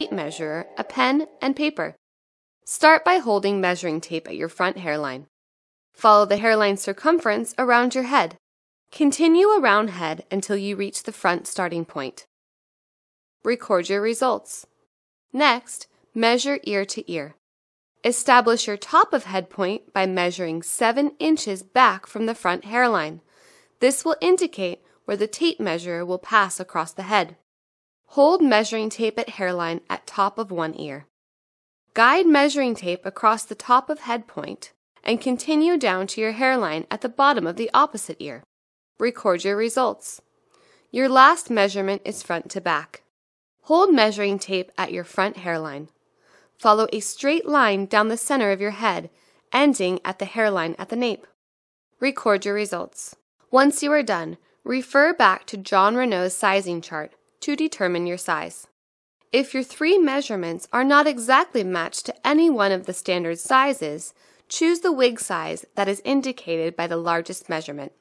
tape measure, a pen, and paper. Start by holding measuring tape at your front hairline. Follow the hairline circumference around your head. Continue around head until you reach the front starting point. Record your results. Next, measure ear to ear. Establish your top of head point by measuring 7 inches back from the front hairline. This will indicate where the tape measure will pass across the head. Hold measuring tape at hairline at top of one ear. Guide measuring tape across the top of head point and continue down to your hairline at the bottom of the opposite ear. Record your results. Your last measurement is front to back. Hold measuring tape at your front hairline. Follow a straight line down the center of your head, ending at the hairline at the nape. Record your results. Once you are done, refer back to Jon Renau's sizing chart to determine your size. If your three measurements are not exactly matched to any one of the standard sizes, choose the wig size that is indicated by the largest measurement.